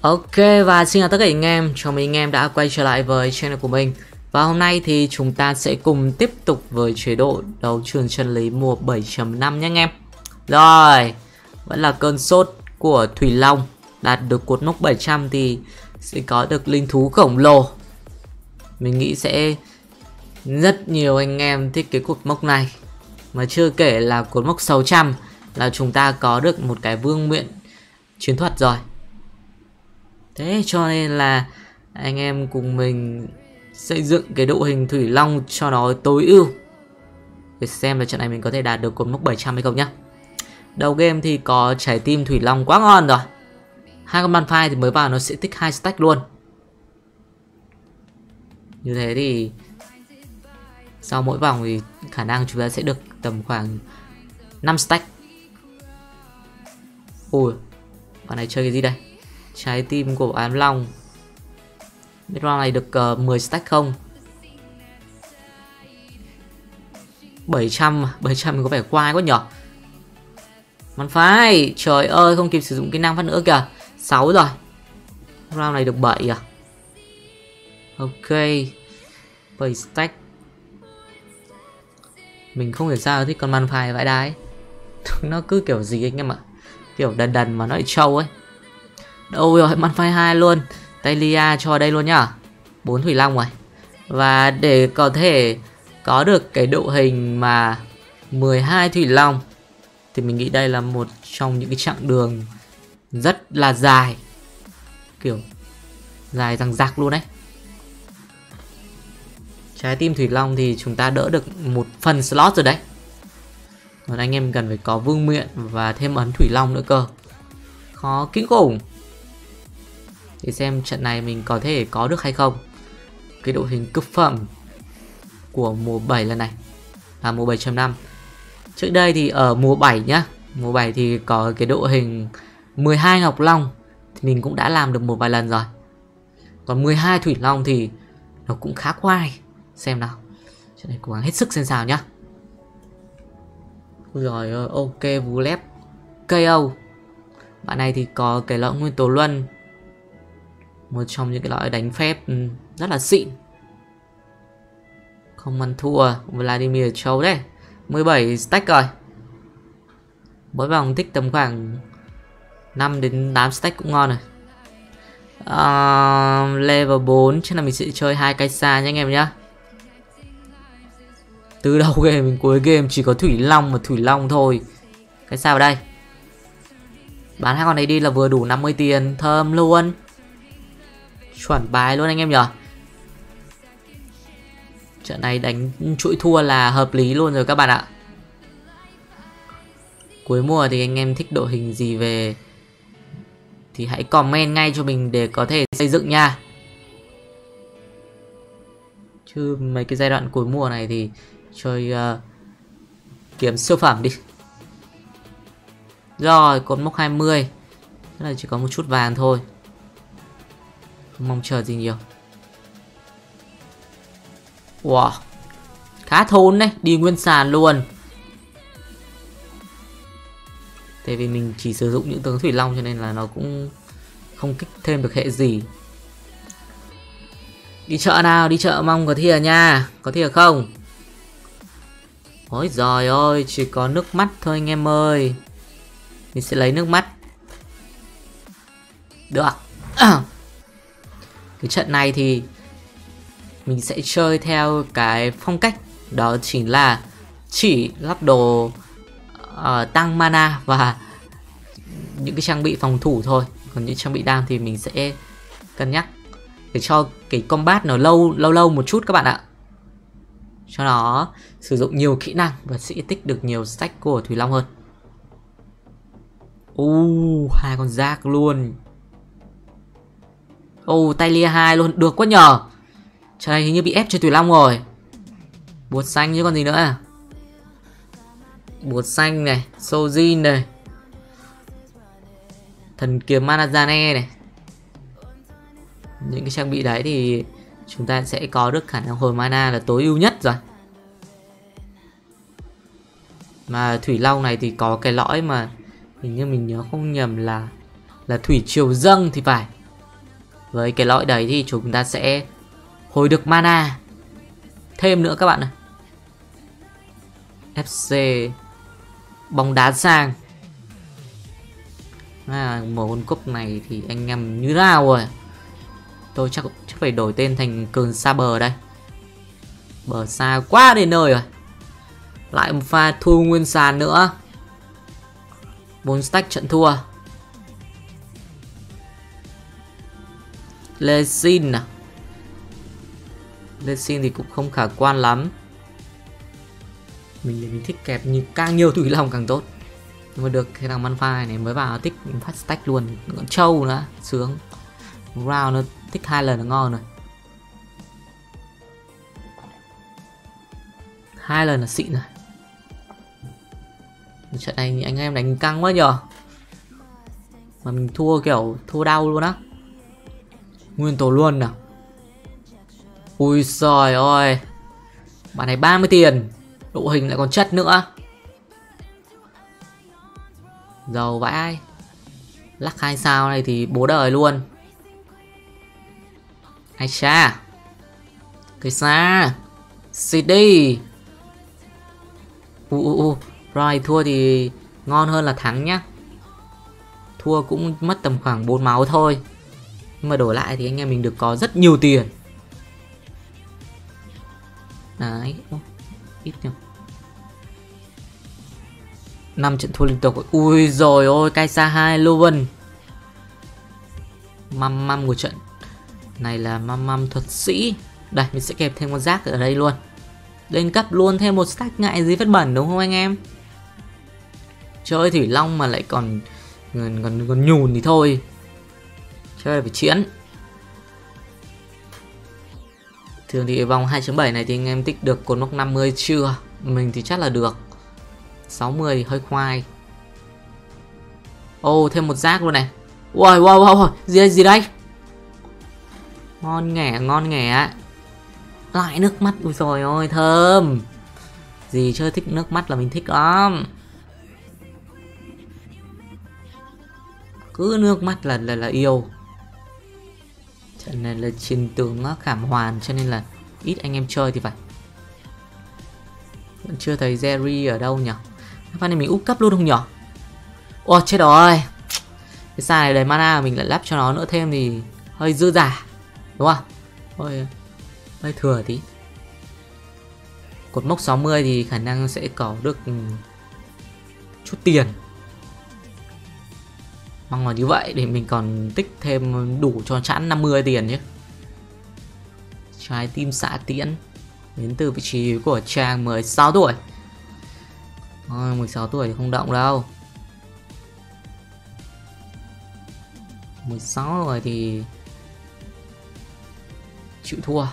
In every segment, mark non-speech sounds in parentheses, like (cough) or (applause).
Ok và xin chào tất cả anh em, chào mừng anh em đã quay trở lại với channel của mình. Và hôm nay thì chúng ta sẽ cùng tiếp tục với chế độ đấu trường chân lý mùa 7.5 nhé anh em. Rồi, vẫn là cơn sốt của Thủy Long. Đạt được cột mốc 700 thì sẽ có được linh thú khổng lồ. Mình nghĩ sẽ rất nhiều anh em thích cái cột mốc này. Mà chưa kể là cột mốc 600 là chúng ta có được một cái vương miện chiến thuật rồi. Thế cho nên là anh em cùng mình xây dựng cái đội hình Thủy Long cho nó tối ưu. Để xem là trận này mình có thể đạt được cột mốc 700 hay không nhá. Đầu game thì có trái tim Thủy Long quá ngon rồi. Hai con Malphite thì mới vào nó sẽ tích hai stack luôn. Như thế thì Sau mỗi vòng thì khả năng chúng ta sẽ được tầm khoảng 5 stack. Ui Bạn này chơi cái gì đây? Trái tim của Ám Long. Biết round này được ờ, uh, 10 stack không? 700 700 à? có vẻ quai quá nhở? Mắn phai Trời ơi không kịp sử dụng kỹ năng phát nữa kìa. 6 rồi. Round này được 7 à? Ok. 7 stack. Mình không hiểu sao thích con man phai vãi đái. (laughs) Nó cứ kiểu gì anh em ạ? Kiểu đần đần mà nó lại trâu ấy. Đâu rồi mặt phai 2 luôn. Taylia cho đây luôn nhá. Bốn thủy long rồi. Và để có thể có được cái độ hình mà 12 thủy long, Thì mình nghĩ đây là một trong những cái chặng đường rất là dài. Kiểu, dài rằng rạc luôn đấy. Trái tim thủy long thì chúng ta đỡ được một phần slot rồi đấy. Còn anh em cần phải có vương miện và thêm ấn thủy long nữa cơ. Khó kinh khủng. Để xem trận này mình có thể có được hay không. Cái đội hình cực phẩm Của mùa 7 lần này là mùa 7.5 Trước đây thì ở mùa 7 nhá, Mùa 7 thì có cái đội hình 12 Ngọc Long thì Mình cũng đã làm được một vài lần rồi. Còn 12 Thủy Long thì Nó cũng khá khoai. Xem nào, Trận này cố gắng hết sức xem sao nhá. Rồi ok, Vú lép KO Bạn này thì có cái lõi nguyên tố luân một trong những cái loại đánh phép ừ, Rất là xịn. Không ăn thua Vladimir Châu đấy. 17 stack rồi. Mỗi vòng tích tầm khoảng 5 đến 8 stack cũng ngon rồi. Uh, Level 4 Chắc là mình sẽ chơi hai cái xa nhé anh em nhá. Từ đầu (laughs) game mình cuối game chỉ có Thủy Long và Thủy Long thôi. Cái sao đây? Bán hai con này đi là vừa đủ 50 tiền Thơm luôn. Chuẩn bài luôn anh em nhở. Trận này đánh chuỗi thua là hợp lý luôn rồi các bạn ạ. Cuối mùa thì anh em thích đội hình gì về thì hãy comment ngay cho mình để có thể xây dựng nha. Chứ mấy cái giai đoạn cuối mùa này thì chơi uh, kiếm siêu phẩm đi. Rồi cột mốc 20 Thế là chỉ có một chút vàng thôi. Không mong chờ gì nhiều. Wow. Khá thốn đấy Đi nguyên sàn luôn. Tại vì mình chỉ sử dụng những tướng Thủy Long cho nên là nó cũng không kích thêm được hệ gì. Đi chợ nào, đi chợ mong có thìa nha. Có thìa không? Ôi giời ơi, chỉ có nước mắt thôi anh em ơi. Mình sẽ lấy nước mắt. Được. (clears throat) Cái trận này thì Mình sẽ chơi theo cái phong cách. Đó chính là Chỉ lắp đồ uh, tăng mana và những cái trang bị phòng thủ thôi. Còn những trang bị đam thì mình sẽ cân nhắc để cho cái combat nó lâu lâu lâu một chút các bạn ạ. Cho nó sử dụng nhiều kỹ năng và sẽ tích được nhiều stack của Thủy Long hơn. Uh, hai con rác luôn. Ồ, oh, Talia 2 luôn, được quá nhờ. Trời hình như bị ép chơi Thủy Long rồi. Bột xanh chứ còn gì nữa à? Bột xanh này sojin này. Thần kiếm manazane này. Những cái trang bị đấy thì chúng ta sẽ có được khả năng hồi mana là tối ưu nhất rồi. Mà thủy long này thì có cái lõi mà hình như mình nhớ không nhầm là là thủy triều dâng thì phải với cái lõi đấy thì chúng ta sẽ hồi được mana. Thêm nữa các bạn này FC bóng đá sang. À, mùa World Cup này thì anh em như nào rồi? Tôi chắc chắc phải đổi tên thành cường xa bờ đây. Bờ xa quá đến nơi rồi. Lại một pha thu nguyên sàn nữa. 4 stack trận thua. Lê Xin à? Lê Xin thì cũng không khả quan lắm. Mình mình thích kẹp như càng nhiều thủy long càng tốt. Nhưng mà được, cái thằng Manfai này mới vào thích phát stack luôn. Còn trâu nữa, Sướng. Round nó thích hai lần là ngon rồi. Hai lần là xịn rồi. Trận này anh em đánh căng quá nhờ. Mà mình thua kiểu, thua đau luôn á nguyên tố luôn nào. Ui trời ơi. Bản này 30 tiền. Độ hình lại còn chất nữa. Giàu vãi. Lắc hai sao này thì bố đời luôn. Ai cha. Cái xa. Cd u u u. Rồi, thua thì ngon hơn là thắng nhá. Thua cũng mất tầm khoảng 4 máu thôi nhưng mà đổi lại thì anh em mình được có rất nhiều tiền. Đấy ít nhỉ? Năm trận thua liên tục. Ui rồi ôi cai xa hai Loven măm măm của trận này là măm măm thuật sĩ. Đây mình sẽ kẹp thêm con rác ở đây luôn. Lên cấp luôn thêm một stack ngại gì vất bẩn đúng không anh em? Chơi thủy long mà lại còn còn còn, còn nhùn thì thôi chơi phải chiến. Thường thì vòng 2.7 này thì anh em tích được cột mốc 50 chưa? Mình thì chắc là được. 60 hơi khoai. Ô oh, thêm một rác luôn này. Wow wow wow gì đây gì đây? Ngon nghẻ ngon nghẻ lại nước mắt. Ui rồi ôi thơm. Gì chơi thích nước mắt là mình thích lắm. Cứ nước mắt là là là yêu trận nên là chiến tướng cảm hoàn, cho nên là ít anh em chơi thì phải. Vẫn chưa thấy Jerry ở đâu nhỉ? Phan này mình úp cấp luôn không nhỉ? Ôi, chết rồi. Cái xa này đầy mana mình lại lắp cho nó nữa thêm thì hơi dư giả, đúng không? Hơi hơi thừa tí. Cột mốc 60 thì khả năng sẽ có được ừ, chút tiền mong là như vậy để mình còn tích thêm đủ cho chẵn 50 tiền nhé. Trái tim xạ tiễn. Đến từ vị trí của chàng 16 tuổi. Ôi, 16 tuổi thì không động đâu. 16 rồi thì chịu thua.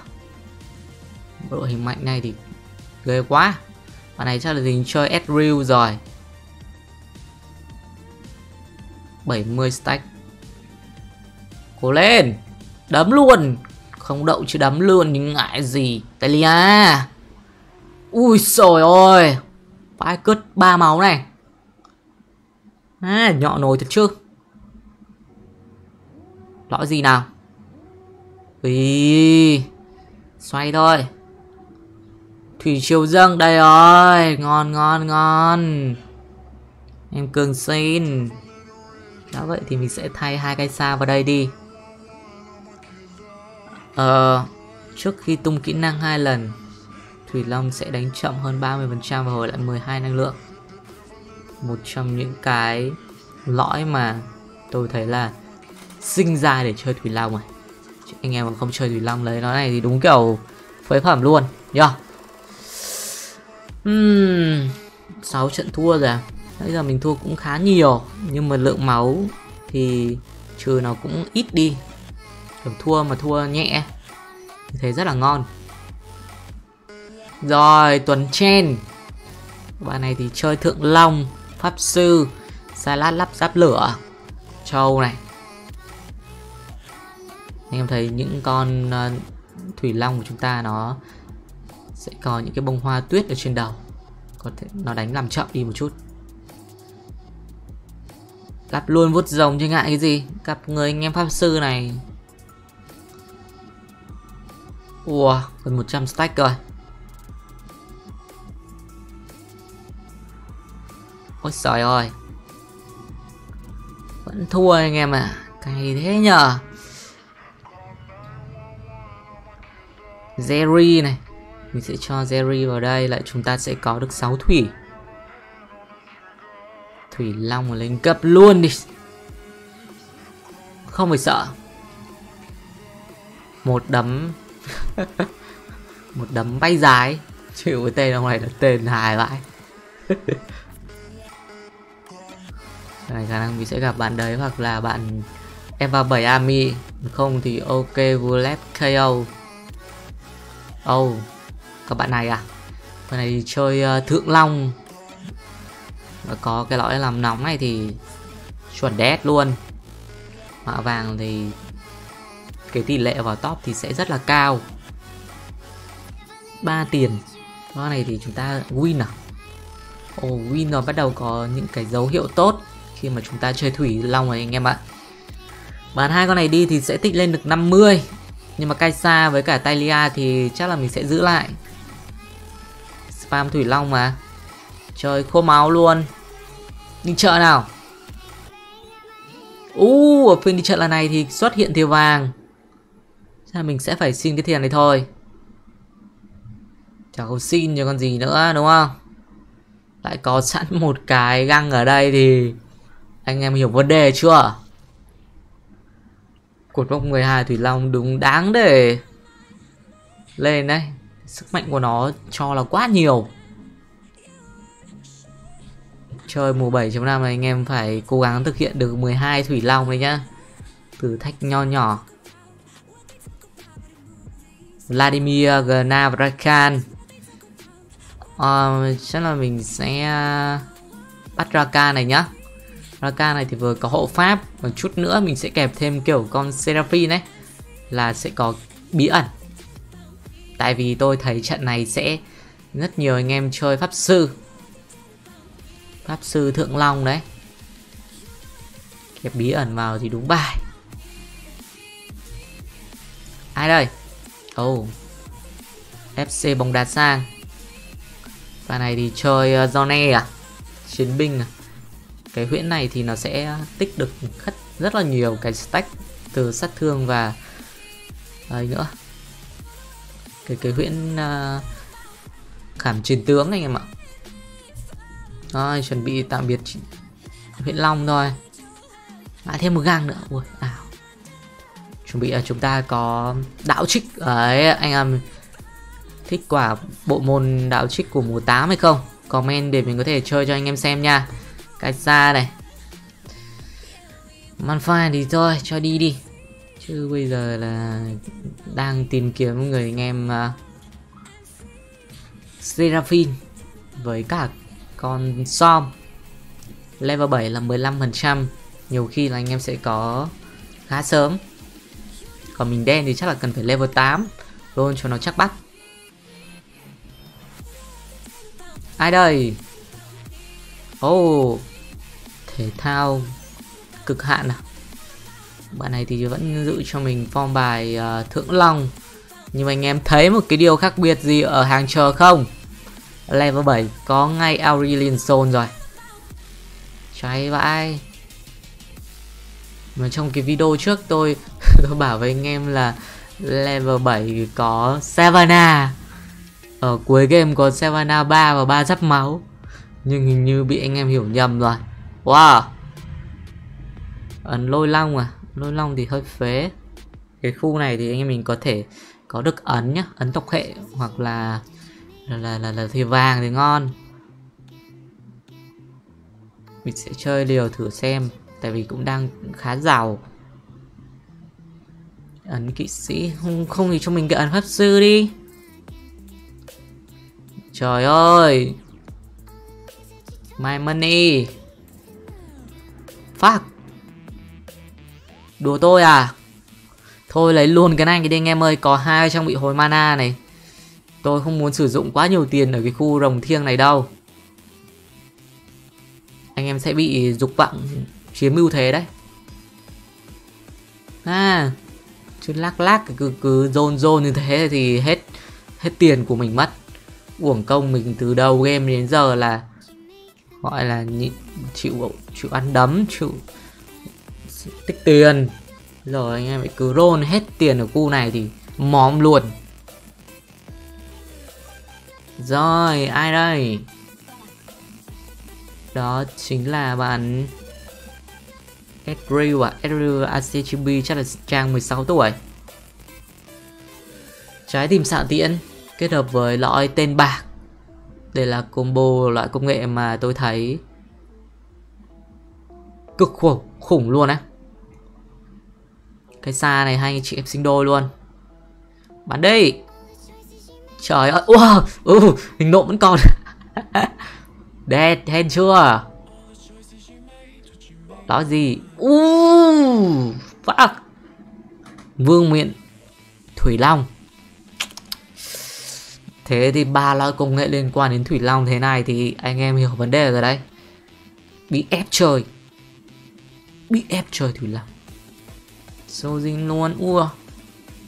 Đội hình mạnh này thì ghê quá. Bạn này chắc là hình chơi Ezreal rồi. 70 stack. Cố lên, Đấm luôn. Không đậu chứ đấm luôn, nhưng ngại gì. Talia Ui trời ơi Phải cất ba máu này. À nhọ nồi thật chứ. Lõi gì nào? Ý, Xoay thôi. Thủy triều dâng, đây rồi. Ngon ngon ngon. Em cường xin đã vậy? Thì mình sẽ thay hai cái xa vào đây đi. Ờ Trước khi tung kỹ năng hai lần Thủy Long sẽ đánh chậm hơn 30% và hồi lại 12 năng lượng. Một trong những cái lõi mà tôi thấy là sinh ra để chơi Thủy Long này. Chứ anh em mà không chơi Thủy Long lấy nó này thì đúng kiểu phế phẩm luôn nhá. Yeah. uhm, 6 trận thua rồi à? Bây giờ mình thua cũng khá nhiều Nhưng mà lượng máu thì trừ nó cũng ít đi. Kiểu thua mà thua nhẹ Thì thấy rất là ngon. Rồi Tuấn Chen. Bạn này thì chơi Thượng Long Pháp Sư Salad lắp giáp lửa Châu này. Anh em thấy những con uh, Thủy Long của chúng ta nó Sẽ có những cái bông hoa tuyết ở trên đầu. Có thể nó đánh làm chậm đi một chút. Cặp luôn vút rồng chứ ngại cái gì Cặp người anh em pháp sư này Ủa, gần 100 stack rồi. Ôi trời ơi. Vẫn thua anh em à. Cày thế nhờ. Jerry này. Mình sẽ cho Jerry vào đây. Lại chúng ta sẽ có được 6 thủy. Thủy Long lên cấp luôn đi. Không phải sợ. Một đấm. (laughs) Một đấm bay dài. Chịu cái tên ông này là tên hài vậy. (laughs) Này khả năng mình sẽ gặp bạn đấy hoặc là bạn Eva 7 Ami không thì ok Vulep KO Oh các bạn này à? Con này chơi uh, Thượng Long. Và có cái lõi làm nóng này thì chuẩn đét luôn. Mã vàng thì cái tỷ lệ vào top thì sẽ rất là cao. 3 tiền. Con này thì chúng ta win à? Ồ oh, win nó bắt đầu có những cái dấu hiệu tốt khi mà chúng ta chơi thủy long rồi anh em ạ. Bán hai con này đi thì sẽ tích lên được 50 nhưng mà Kaisa với cả Talia thì chắc là mình sẽ giữ lại. Spam Thủy Long mà trời, khô máu luôn. Đi chợ nào? U ở phiên đi chợ lần này thì xuất hiện thiều vàng. Chắc mình sẽ phải xin cái tiền này thôi. Chẳng có xin cho con gì nữa, đúng không? Lại có sẵn (laughs) một cái găng ở đây thì Anh em hiểu vấn đề chưa? Cột mốc 12 Thủy Long đúng đáng để Lên đấy. Sức mạnh của nó cho là quá nhiều. Chơi mùa 7.5 này anh em phải cố gắng thực hiện được 12 Thủy Long đấy nhá. Thử thách nho nhỏ. Vladimir Gnavrakan uh, ờ, Chắc là mình sẽ ờ, bắt Raka này nhá. Raka này thì vừa có hộ pháp Một chút nữa mình sẽ kẹp thêm kiểu con Seraphine này Là sẽ có bí ẩn. Tại vì tôi thấy trận này sẽ rất nhiều anh em chơi Pháp Sư. Pháp Sư Thượng Long đấy. Kẹp bí ẩn vào thì đúng bài. Ai đây? Oh FC bóng đá sang. Và này thì chơi uh, Zone à? Chiến binh à? Cái huyễn này thì nó sẽ tích được khất rất là nhiều cái stack từ sát thương và ấy nữa. Cái cái huyễn uh, khảm chiến tướng này em ạ rồi chuẩn bị tạm biệt huyễn long thôi. Lại thêm một gang nữa. Ui ảo chuẩn bị là chúng ta có đạo trích. Ấy anh em thích quả bộ môn đạo trích của mùa 8 hay không? Comment để mình có thể chơi cho anh em xem nha. Cái xa này. Manfire thì thôi cho đi đi. Chứ bây giờ là đang tìm kiếm người anh em à, uh, Seraphine với cả còn Som. Level 7 là 15% nhiều khi là anh em sẽ có khá sớm. Còn mình đen thì chắc là cần phải level 8 luôn cho nó chắc bắt. Ai đây? Oh thể thao cực hạn à? Bạn này thì vẫn giữ cho mình form bài uh, thượng long. Nhưng mà anh em thấy một cái điều khác biệt gì ở hàng chờ không? Level 7 có ngay Aurelion Soul rồi. Cháy vãi. Mà trong cái video trước tôi (laughs) tôi bảo với anh em là level 7 có Savannah. Ở cuối game có Savannah 3 và 3 giáp máu. Nhưng hình như bị anh em hiểu nhầm rồi. Wow. Ấn lôi long à? Lôi long thì hơi phế. Cái khu này thì anh em mình có thể có được ấn nhá, ấn tộc hệ hoặc là là là là, là thì vàng thì ngon. Mình sẽ chơi liều thử xem tại vì cũng đang khá giàu. Ấn kỵ sĩ không không thì cho mình cái ấn pháp sư đi. Trời ơi! My money. Fuck! Đùa tôi à? Thôi lấy luôn cái này đi anh em ơi có hai trang bị hồi mana này tôi không muốn sử dụng quá nhiều tiền ở cái khu rồng thiêng này đâu. Anh em sẽ bị dục vọng chiếm ưu thế đấy. À chứ lắc lắc cứ cứ dồn dồn như thế thì hết hết tiền của mình mất. Uổng công mình từ đầu game đến giờ là gọi là nhị, chịu chịu ăn đấm chịu tích tiền. Rồi anh em phải cứ roll hết tiền ở khu này thì móm luôn rồi ai đây? Đó chính là bạn Edrew à Edrew ACGB chắc là trang 16 tuổi. Trái tim xạ tiễn kết hợp với lõi tên bạc. Đây là combo loại công nghệ mà tôi thấy cực khủng, khủng luôn á. Cái xa này hai anh chị em sinh đôi luôn. Bắn đi Trời ơi, wow, uh, hình nộm vẫn còn. (laughs) Dead, hên chưa? Đó gì? Uh, fuck. Vương miện Thủy Long. Thế thì ba loại công nghệ liên quan đến Thủy Long thế này thì anh em hiểu vấn đề rồi đấy. Bị ép trời. Bị ép trời Thủy Long. Sojin luôn Ua.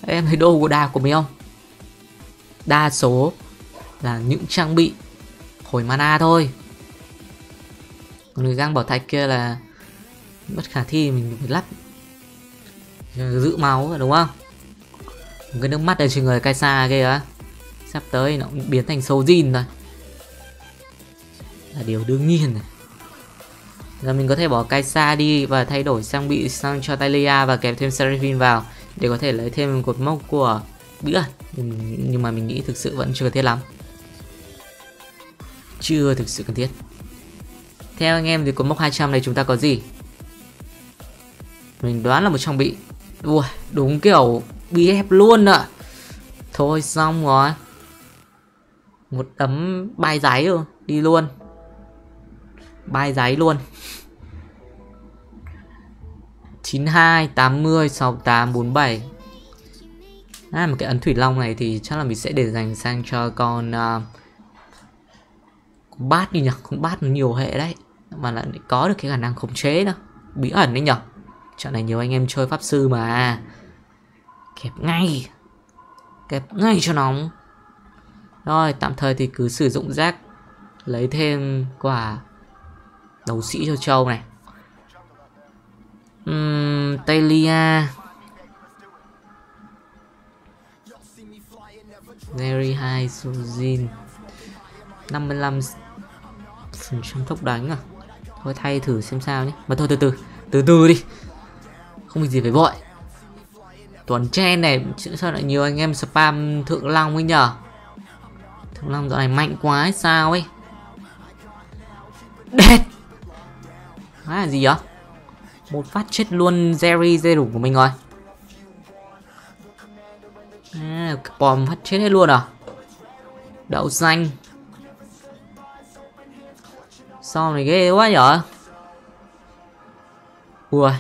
Em thấy đồ của đà của mình không? Đa số là những trang bị hồi mana thôi. Còn người gang bảo thạch kia là bất khả thi mình phải lắp ờ, giữ máu đúng không? Cái nước mắt ở trên người Kaisa kia á. Sắp tới nó biến thành sâu zin rồi. Là điều đương nhiên này giờ mình có thể bỏ Kaisa đi và thay đổi trang bị sang cho Talia và kèm thêm Seraphine vào để có thể lấy thêm cột mốc của bữa nhưng mà mình nghĩ thực sự vẫn chưa cần thiết lắm. Chưa thực sự cần thiết. Theo anh em thì cột mốc 200 này chúng ta có gì? Mình đoán là một trang bị. Ui, đúng kiểu bị ép luôn ạ. À. Thôi xong rồi. Một tấm bay giấy rồi Đi luôn. Bay giấy luôn. 92, 80, 68, 47 À một cái ấn thủy long này thì chắc là mình sẽ để dành sang cho con uh, bát đi nhỉ? Con bát nó nhiều hệ đấy. Mà lại có được cái khả năng khống chế nữa. Bí ẩn đấy nhỉ? Trận này nhiều anh em chơi pháp sư mà. Kẹp ngay. Kẹp ngay cho nóng. Rồi tạm thời thì cứ sử dụng rác. Lấy thêm quả Đấu sĩ cho châu này. Uhm, Taylia Very high Sujin 55 phần trăm tốc đánh à? Thôi thay thử xem sao nhé. Mà thôi, từ từ. Từ từ đi. Không có gì phải vội. Tuần chen này sao lại nhiều anh em spam thượng long ấy nhở? Thượng long dạo này mạnh quá hay sao ấy? Đệt! Đó là gì vậy? Một phát chết luôn Jerry Zero của mình rồi bom Bòm phát chết hết luôn à Đậu xanh Sao này ghê quá nhở Ui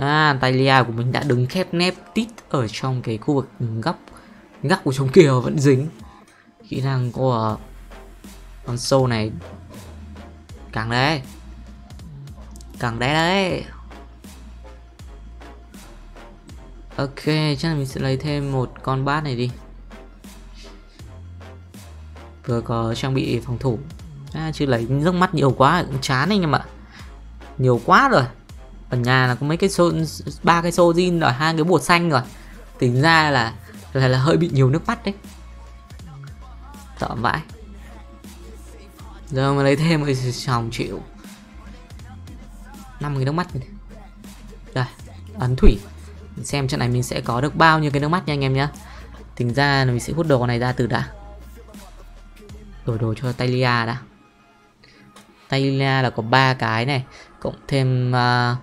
À, Talia của mình đã đứng khép nép tít ở trong cái khu vực góc góc của trong kia vẫn dính. Kỹ năng của con sâu này càng đấy. Càng đấy đấy. Ok, chắc là mình sẽ lấy thêm một con bát này đi. Vừa có trang bị phòng thủ. À, chứ lấy nước mắt nhiều quá cũng chán anh em ạ. Nhiều quá rồi ở nhà là có mấy cái xô ba cái xô zin rồi hai cái bột xanh rồi tính ra là là, là hơi bị nhiều nước mắt đấy sợ vãi giờ mà lấy thêm thì chồng chịu năm cái nước mắt này. đây ấn thủy xem trận này mình sẽ có được bao nhiêu cái nước mắt nha anh em nhé tính ra là mình sẽ hút đồ này ra từ đã. Đổi đồ cho Taylia đã. Taylia là có ba cái này cộng thêm uh,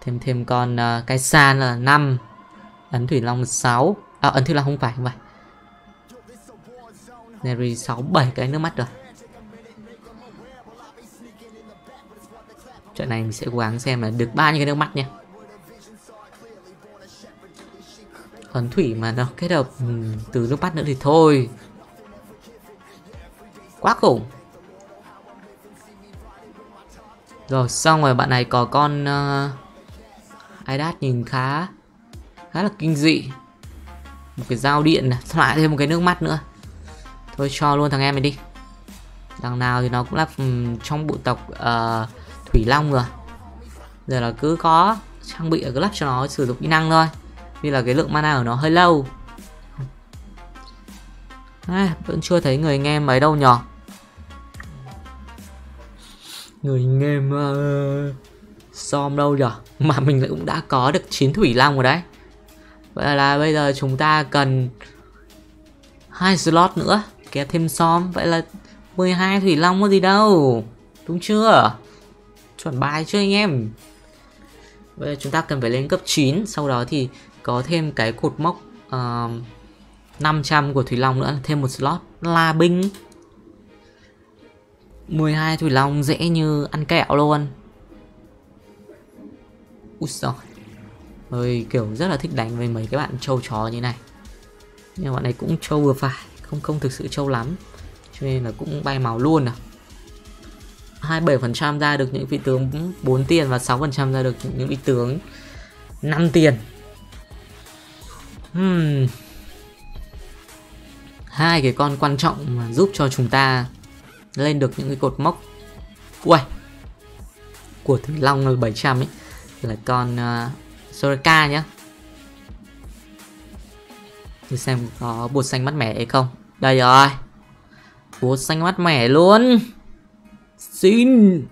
thêm thêm con uh, cái san là 5 ấn thủy long 6 à, ấn thủy long không phải không phải. Neri 6 7 cái nước mắt rồi. Trận này mình sẽ cố gắng xem là được bao nhiêu cái nước mắt nha. Ấn thủy mà nó kết hợp ừ, từ nước mắt nữa thì thôi. Quá khủng. Rồi xong rồi bạn này có con ờ, uh, Idas nhìn khá khá là kinh dị. Một cái dao điện này lại thêm một cái nước mắt nữa. Thôi cho luôn thằng em này đi. Đằng nào thì nó cũng là um, trong bộ tộc uh, thủy long rồi. Giờ là cứ có trang bị ở cái lắp cho nó sử dụng kỹ năng thôi vì là cái lượng mana của nó hơi lâu. À, vẫn chưa thấy người nghe mấy đâu nhở. Người nghe mà ờ, xóm đâu nhở? Mà mình lại cũng đã có được chín thủy long rồi đấy. Vậy là bây giờ chúng ta cần hai slot nữa kéo thêm xóm vậy là 12 thủy long có gì đâu đúng chưa? Chuẩn bài chưa anh em? Bây giờ chúng ta cần phải lên cấp 9 sau đó thì có thêm cái cột mốc ờ, uh, 500 của thủy long nữa thêm một slot là binh. 12 thủy long dễ như ăn kẹo luôn. Úi giời. Ơi kiểu rất là thích đánh với mấy cái bạn trâu chó như này. Nhưng bạn này cũng trâu vừa phải Không không thực sự trâu lắm. Cho nên là cũng bay màu luôn à. 27% ra được những vị tướng 4 tiền Và 6% ra được những vị tướng 5 tiền hmm. Hai cái con quan trọng mà giúp cho chúng ta Lên được những cái cột mốc. Ui Của Thủy Long là 700 ấy. Là con uh, Soraka nhá. Để xem có bột xanh mắt mẻ hay không. Đây rồi. Bột xanh mắt mẻ luôn. Xin.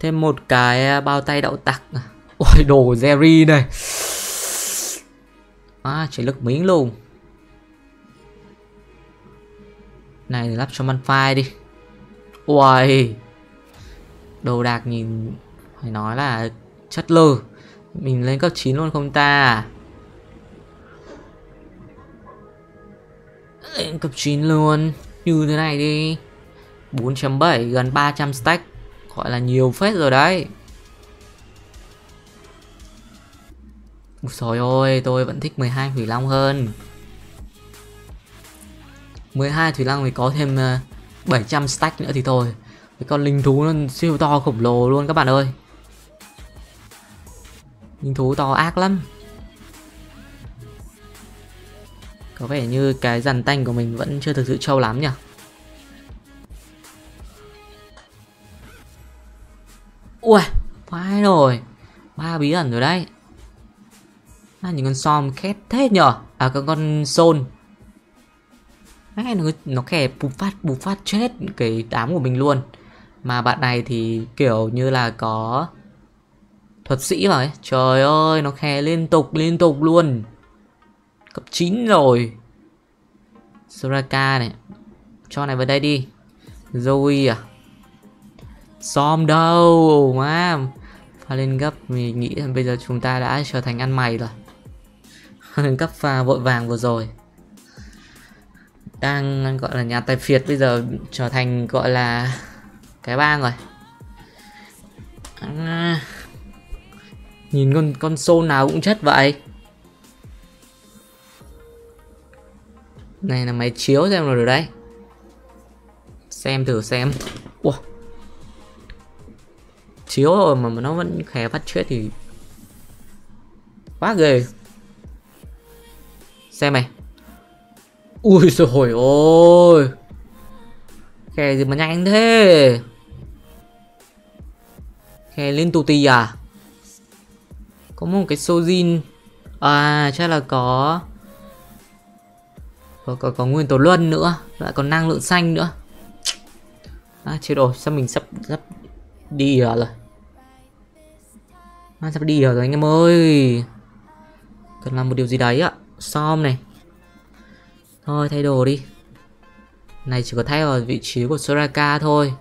Thêm một cái ờ, bao tay đậu tặc. Ôi đồ Jerry này. À chạy lực miếng luôn. Này, lắp cho file đi. Uầy. Đồ đạc nhìn, Phải nói là chất lư Mình lên cấp 9 luôn không ta? Lên cấp 9 luôn. Như thế này đi. 4.7 gần 300 stack. Gọi là nhiều phết rồi đấy. Ôi trời ơi tôi vẫn thích 12 Thủy Long hơn. 12 Thủy Long thì có thêm ờ, 700 stack nữa thì thôi. Cái con linh thú nó siêu to khổng lồ luôn các bạn ơi. Linh thú to ác lắm. Có vẻ như cái dàn tanh của mình vẫn chưa thực sự trâu lắm nhỉ? Ui, phải rồi. Ba bí ẩn rồi đấy à, Những con som khét thế nhở? À con con sôn Đấy, nó, nó khè bùng phát bùng phát chết cái đám của mình luôn. Mà bạn này thì kiểu như là có thuật sĩ mà ấy. Trời ơi nó khè liên tục liên tục luôn. Cấp 9 rồi. Soraka này. Cho này vào đây đi. Zoe à. Som đâu má. Pha lên gấp Mình nghĩ là bây giờ chúng ta đã trở thành ăn mày rồi. (laughs) cấp pha vội vàng vừa rồi. Đang gọi là nhà tài phiệt bây giờ trở thành gọi là cái bang rồi. À, Nhìn con con xô nào cũng chất vậy. Này là máy chiếu xem rồi đấy. Xem thử xem. Ủa Chiếu rồi mà nó vẫn khè phát chết thì Quá ghê. Xem này. Ui rồi ôi. Khè gì mà nhanh thế? Khè lên tù tì à? Có một cái Sojin À chắc là có. Có, có, có nguyên tố luân nữa. Lại còn năng lượng xanh nữa. À, chết rồi sao mình sắp sắp đi rồi? À, sắp đi rồi anh em ơi. Cần làm một điều gì đấy ạ som này. Thôi thay đồ đi. Này chỉ có thay vào vị trí của Soraka thôi.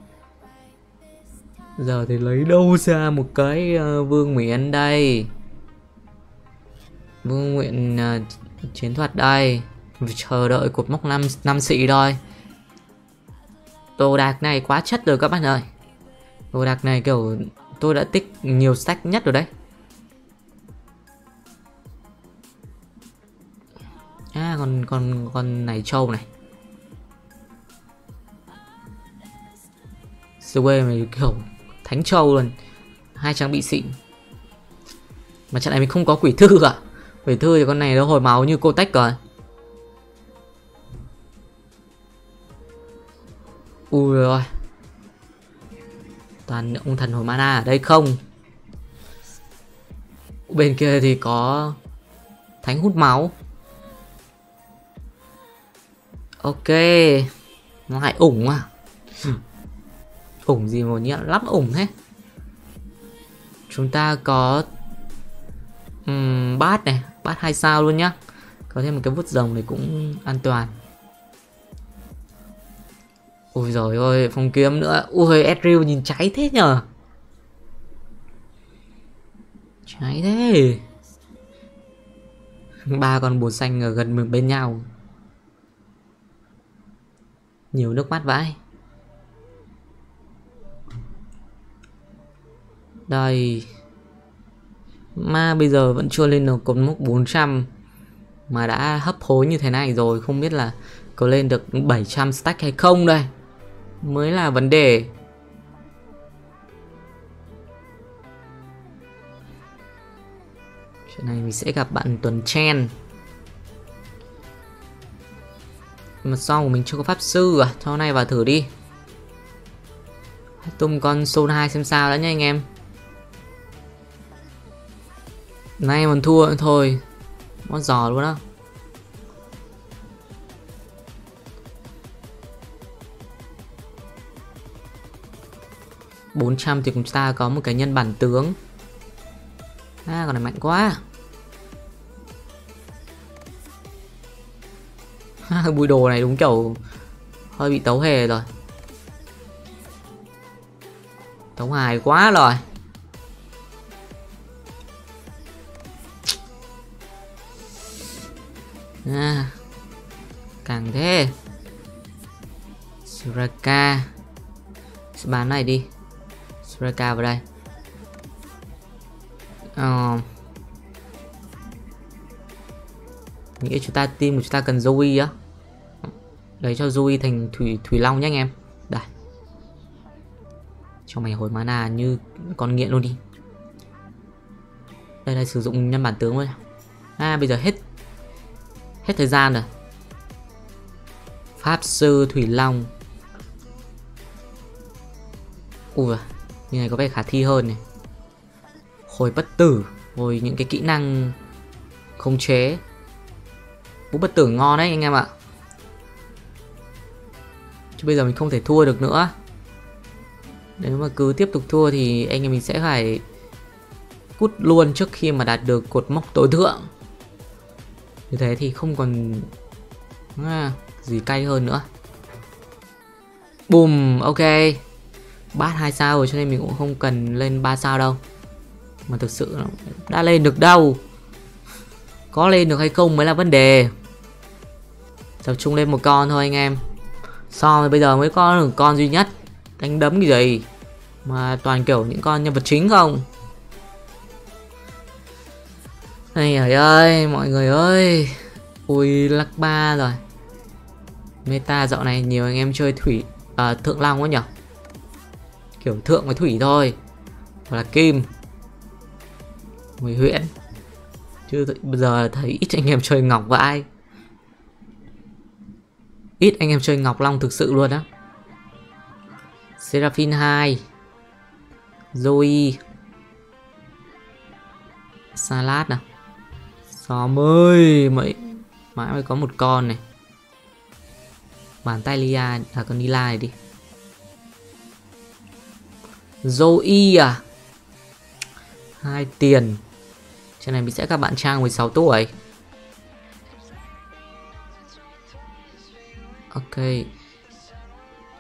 Giờ thì lấy đâu ra một cái uh, vương miện đây? Vương nguyện uh, ờ, chiến thuật đây. Chờ đợi cột mốc 5, 5 xị thôi. Đồ đạc này quá chất rồi các bạn ơi. Đồ đạc này kiểu tôi đã tích nhiều sách nhất rồi đấy. À con con con này trâu này. Sway mày kiểu thánh trâu luôn. Hai trang bị xịn. Mà trận này mình không có quỷ thư à? Quỷ thư thì con này nó hồi máu như cô tách rồi. Ui rồi Toàn ông thần hồi mana ở đây không? Bên kia thì có Thánh hút máu. Ok. Lại ủng à? Ừ. Ủng gì mà nhận lắm ủng thế. Chúng ta có um, Bát này. Bát 2 sao luôn nhá. Có thêm một cái vút rồng này cũng an toàn. Ui rồi ôi phong kiếm nữa. Ui Ezreal nhìn cháy thế nhờ. Cháy thế. (laughs) Ba con bùa xanh ở gần mình bên nhau nhiều nước mắt vãi. Đây. Mà bây giờ vẫn chưa lên được cột mốc 400 mà đã hấp hối như thế này rồi. Không biết là có lên được 700 stack hay không đây? Mới là vấn đề. Chuyện này mình sẽ gặp bạn Tuần Chen. Mà sau của mình chưa có pháp sư à? Cho này vào thử đi. Tung con Soul 2 xem sao đã nha anh em. Nay còn thua thôi. Mất giò luôn á. Bốn trăm thì chúng ta có một cái nhân bản tướng. À con này mạnh quá. (laughs) Bùi đồ này đúng kiểu Hơi bị tấu hề rồi. Tấu hài quá rồi. À, Càng thế. Suraka. Bán này đi. Suraka vào đây. Ờ. Nghĩa chúng ta team của chúng ta cần Zoe á. Lấy cho Zoe thành Thủy Thủy Long nhé anh em. Đây. Cho mày hồi mana như con nghiện luôn đi. Đây đây sử dụng nhân bản tướng thôi. À bây giờ hết Hết thời gian rồi. Pháp Sư Thủy Long. Ui, Như này có vẻ khả thi hơn này. Hồi bất tử, Hồi những cái kỹ năng Không chế. Vũ bất tử ngon đấy anh em ạ. Chứ bây giờ mình không thể thua được nữa. Nếu mà cứ tiếp tục thua thì anh em mình sẽ phải Cút luôn trước khi mà đạt được cột mốc tối thượng. Như thế thì không còn à, gì cay hơn nữa. Bùm, ok. Bát 2 sao rồi cho nên mình cũng không cần lên 3 sao đâu. Mà thực sự đã lên được đâu? Có lên được hay không mới là vấn đề. Tập trung lên một con thôi anh em. So với bây giờ mới có được con duy nhất. Đánh đấm cái gì? Mà toàn kiểu những con nhân vật chính không? Này ơi ơi mọi người ơi. Ui lắc ba rồi. Meta dạo này nhiều anh em chơi thủy à, Thượng Long quá nhở? Kiểu thượng với thủy thôi. Hoặc là kim. Mười huyện. Chứ bây giờ thấy ít anh em chơi ngọc vãi Ít anh em chơi Ngọc Long thực sự luôn á. Seraphine 2 Zoe. Salad nào. Xóm ơi mấy, Mãi mới có một con này. Bàn tay Lia À con Nila này đi. Zoe à? Hai tiền. Trên này mình sẽ các bạn trang 16 tuổi. Ok.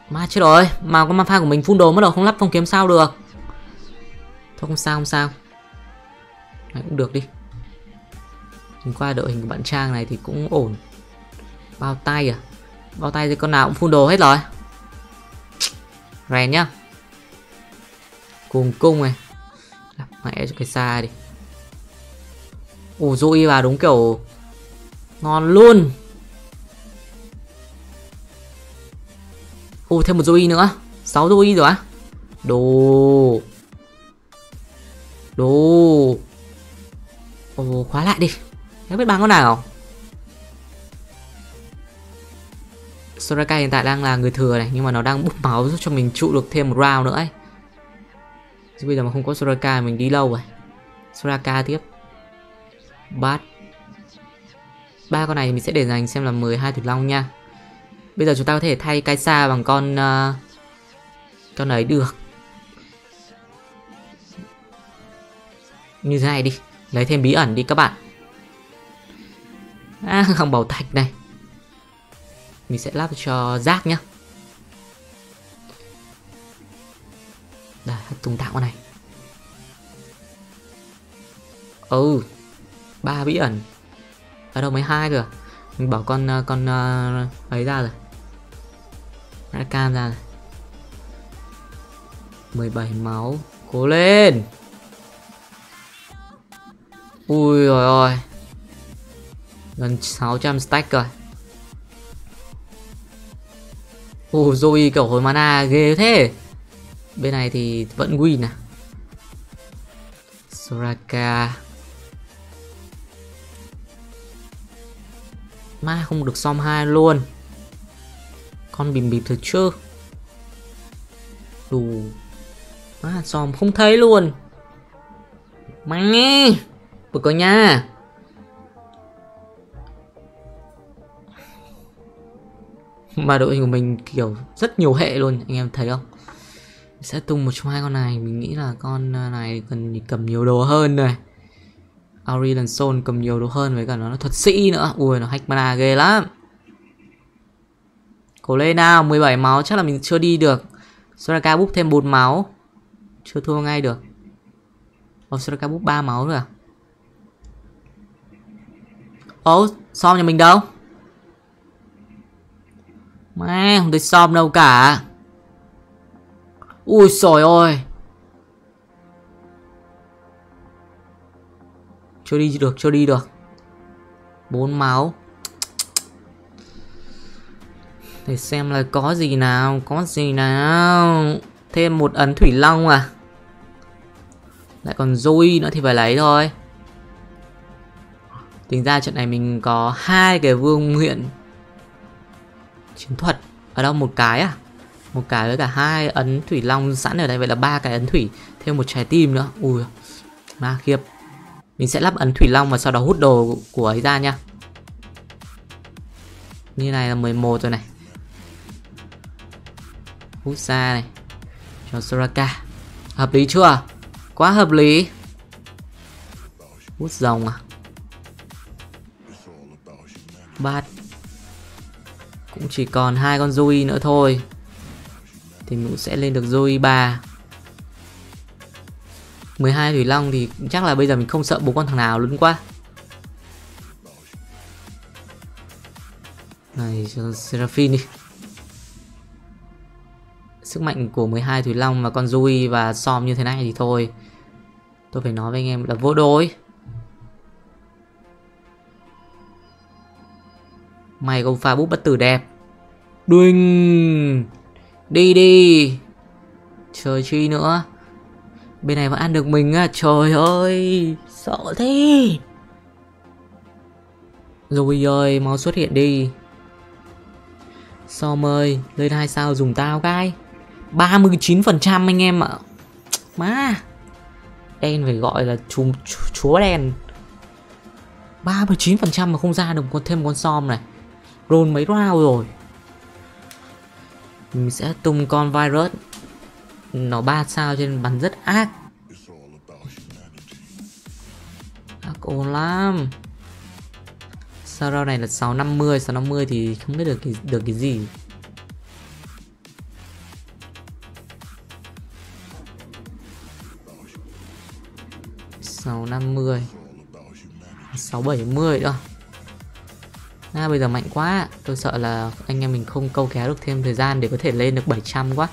Ma chết rồi, Mà con ma pha của mình phun đồ mất rồi, Không lắp phong kiếm sao được. Thôi không sao không sao. Đấy, cũng được đi. Nhìn qua đội hình của bạn Trang này thì cũng ổn. Bao tay à? Bao tay thì con nào cũng phun đồ hết rồi. Rèn nhá. Cùng cung này. Mẹ cho cái xa đi. Ủ dụi vào đúng kiểu Ngon luôn. Ô, thêm một Zoe nữa. 6 Zoe rồi á. Đồ. Đồ. Ồ, khóa lại đi. Em biết bắn con nào? Soraka hiện tại đang là người thừa này, Nhưng mà nó đang bút máu giúp cho mình trụ được thêm một round nữa ấy. Chứ bây giờ mà không có Soraka mình đi lâu rồi. Soraka tiếp. Bát. Ba con này mình sẽ để dành xem là 12 thủy long nha. Bây giờ chúng ta có thể thay Kaisa bằng con uh, Con ấy được. Như thế này đi Lấy thêm bí ẩn đi các bạn. À (laughs) không bảo thạch này. Mình sẽ lắp cho rác nhá. Đây tung tạo con này. Ừ ba bí ẩn. Ở đâu mấy hai rồi mình bỏ con ờ, con uh, ấy ra rồi. Rakan ra rồi 17 máu. Cố lên. Ui rồi ôi gần 600 stack rồi. Ồ, Zoe kiểu hồi mana ghê thế. Bên này thì vẫn win à? Soraka. Ma không được som 2 luôn. Con bìm bịp thật chứ má Ma xòm không thấy luôn. Mẹ Bực có nha. Mà đội hình của mình kiểu rất nhiều hệ luôn, Anh em thấy không? Sẽ tung một trong hai con này, Mình nghĩ là con này cần cầm nhiều đồ hơn này. Auri Soul cầm nhiều đồ hơn với cả nó là thuật sĩ nữa. Ui, nó hack mana ghê lắm. Cố lên nào 17 máu chắc là mình chưa đi được. Soraka búp thêm 4 máu. Chưa thua ngay được. Ồ Soraka búp 3 máu rồi à? Ồ Som nhà mình đâu? Mẹ không thấy Som đâu cả. Ui sồi ôi Chưa đi được, chưa đi được. 4 máu. Để xem là có gì nào, Có gì nào. Thêm một ấn thủy long à? Lại còn Zoe nữa thì phải lấy thôi. Tính ra trận này mình có hai cái vương nguyện Chiến thuật Ở đâu, một cái à? Một cái với cả hai ấn thủy long sẵn ở đây, Vậy là ba cái ấn thủy, Thêm một trái tim nữa. Ui, Ma khiếp. Mình sẽ lắp ấn thủy long và sau đó hút đồ của ấy ra nha. Như này là 11 rồi này. Hút này. Cho Soraka. Hợp lý chưa? Quá hợp lý. Hút rồng à? Bát. Cũng chỉ còn hai con Zui nữa thôi. Thì mình sẽ lên được Zui 3 12 Thủy Long thì chắc là bây giờ mình không sợ bốn con thằng nào luôn quá. Này, cho Seraphine đi. Sức mạnh của 12 Thủy Long và con Rui và Som như thế này thì thôi. Tôi phải nói với anh em là vô đối Mày không pha bút bất tử đẹp. Đuinh Đi đi! Trời chi nữa. Bên này vẫn ăn được mình à Trời ơi! Sợ thế. Rồi ơi Mau xuất hiện đi. Som ơi, Lên hai sao dùng tao cái. 39% anh em ạ. Má Đen phải gọi là chú, chú, chúa đen. 39% mà không ra được con thêm con som này. Roll mấy round rồi? Mình sẽ tung con virus. Nó 3 sao trên bắn rất ác. Ác ồn lắm. Sao round này là 650 650 thì không biết được cái, được cái gì. Sáu năm mươi sáu bảy mươi đó à, bây giờ mạnh quá. Tôi sợ là anh em mình không câu kéo được thêm thời gian để có thể lên được 700 quá.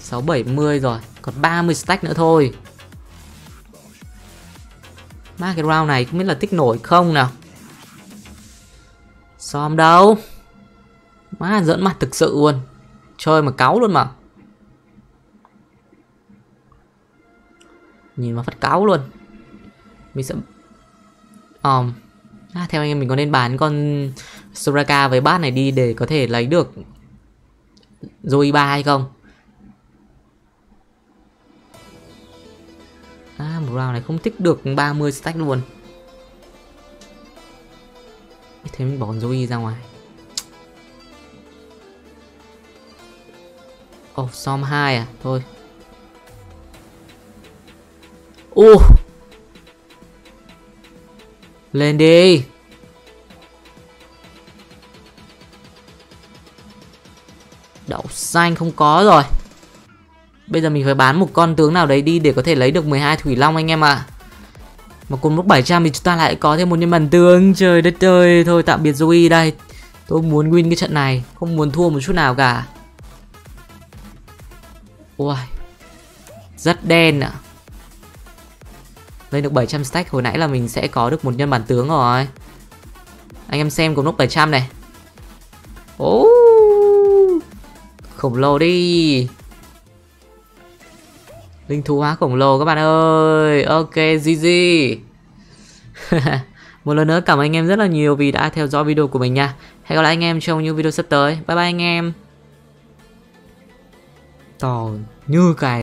670 rồi Còn 30 stack nữa thôi. Má cái round này không biết là tích nổi không nào? Xóm đâu. Má dẫn mặt thực sự luôn. Chơi mà cáu luôn mà. Nhìn mà phát cáo luôn. Mình sẽ um, à, theo anh em mình có nên bán con Soraka với bát này đi để có thể lấy được Rồi 3 hay không? À một round này không tích được 30 stack luôn. Thế mình bỏ con Zoe ra ngoài. Ồ, oh, Som 2 à? Thôi. Ô uh. Lên đi Đậu xanh không có rồi Bây giờ mình phải bán một con tướng nào đấy đi Để có thể lấy được 12 Thủy Long anh em ạ à. Mà cùng lúc 700 thì chúng ta lại có thêm một nhân bản tướng Trời đất ơi, Thôi tạm biệt Zoe đây Tôi muốn win cái trận này, Không muốn thua một chút nào cả Ôi Rất đen ạ à. Lên được 700 stack, Hồi nãy là mình sẽ có được một nhân bản tướng rồi. Anh em xem cùng lúc 700 này. Ồ. Khổng lồ đi. Linh thú hóa khổng lồ các bạn ơi. Ok GG (laughs) Một lần nữa cảm ơn anh em rất là nhiều vì đã theo dõi video của mình nha. Hẹn gặp lại anh em trong những video sắp tới. Bye bye anh em. To như cái